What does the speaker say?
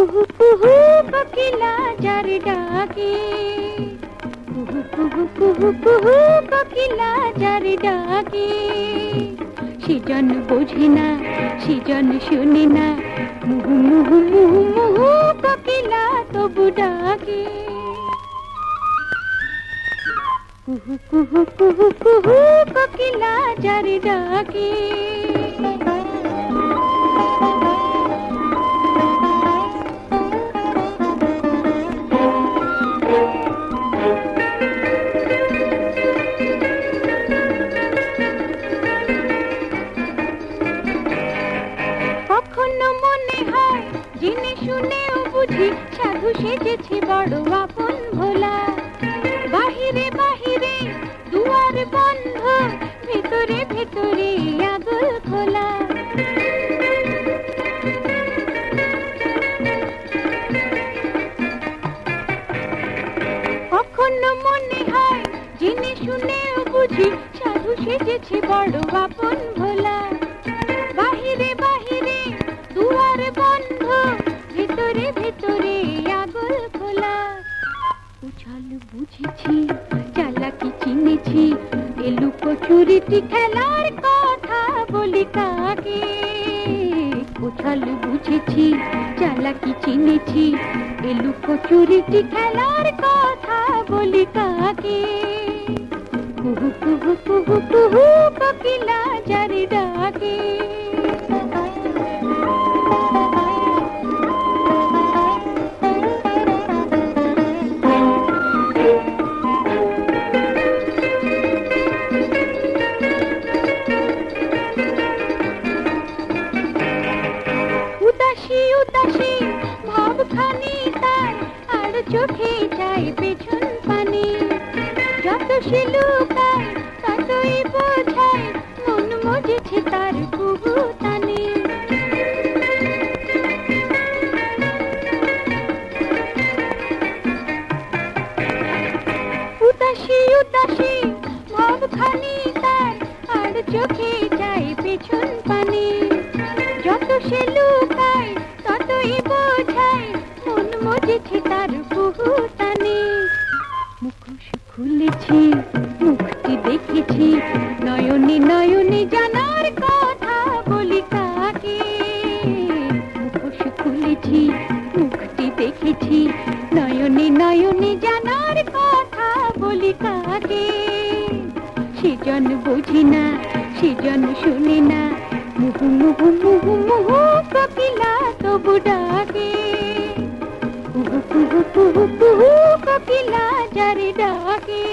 কুহু কুহু কুহু কুহু কোকিলা যার ডাকে কুহু কুহু কুহু কুহু কোকিলা যার ডাকে সেজন বোঝে না সেজন শুনে না মুহু মুহু মুহু মুহু কোকিলা তবু ডাকে কুহু কুহু কুহু কুহু কোকিলা যার ডাকে শুনেও বুঝি সাধু সেজেছে বড় আপন ভোলা। বাহিরে বাহিরে, দুয়ার বন্ধ, ভেতরে ভেতরে আগল খোলা। কখনো মনে হয়, জেনে শুনেও বুঝি সাধু সেজেছে বড় আপন ভোলা। বুঝেছি চালাকি চিনেছি? এলু কচুরিটি খেলার কথা বলি কাকে? উছাল বুঝেছি চালাকি চিনেছি? এলু কচুরিটি খেলার কথা বলি কাকে? কুহু কুহু কুহু কুহু, কোকিলা যারে ডাকে। চোখে যায় পেছন পানি যত সে খুলেছি মুখটি দেখেছি। নয়নে নয়নে জানার কথা বলি কাকে মুখোশ খুলেছি মুখটি দেখেছি। নয়নে নয়নে জানার কথা বলি কাকে সেজন বুঝি না, সেজন শুনে না। মুহু মুহু মুহু মুহু কোকিলা তবু ডাকে। কুহু কুহু কুহু কুহু কোকিলা যারে ডাকে